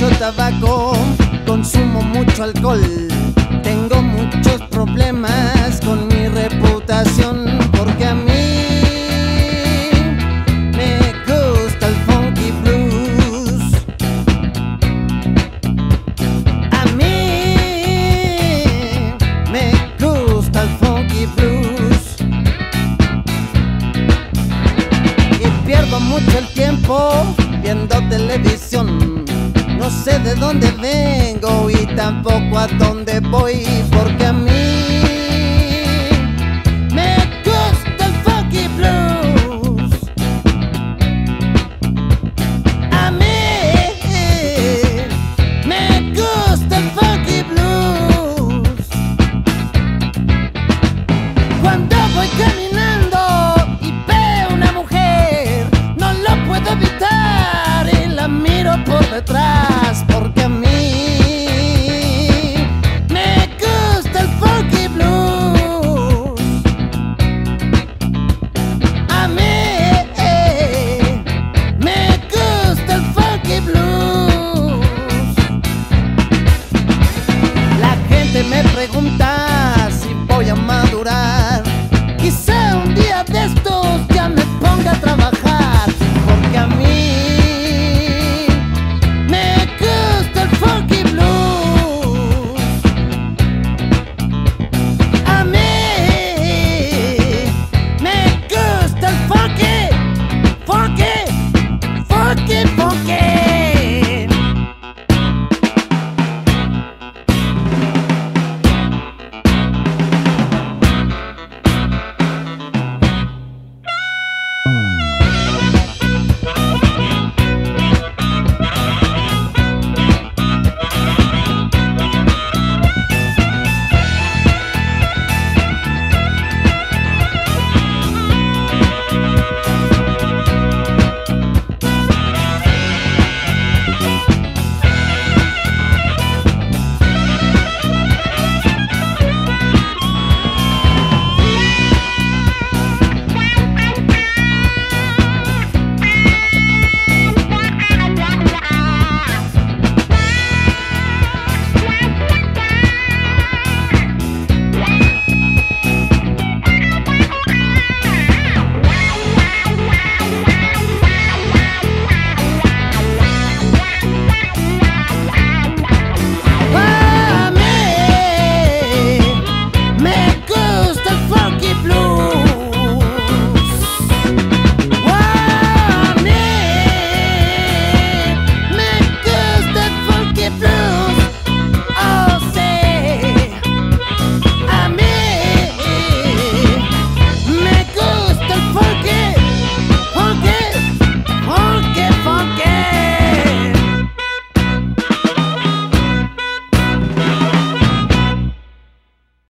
mucho tabaco, consumo mucho alcohol. Tengo muchos problemas con mi reputación porque a mí me gusta el funky blues. A mí me gusta el funky blues. Y pierdo mucho el tiempo viendo televisión. No sé de dónde vengo y tampoco a dónde voy, porque a mí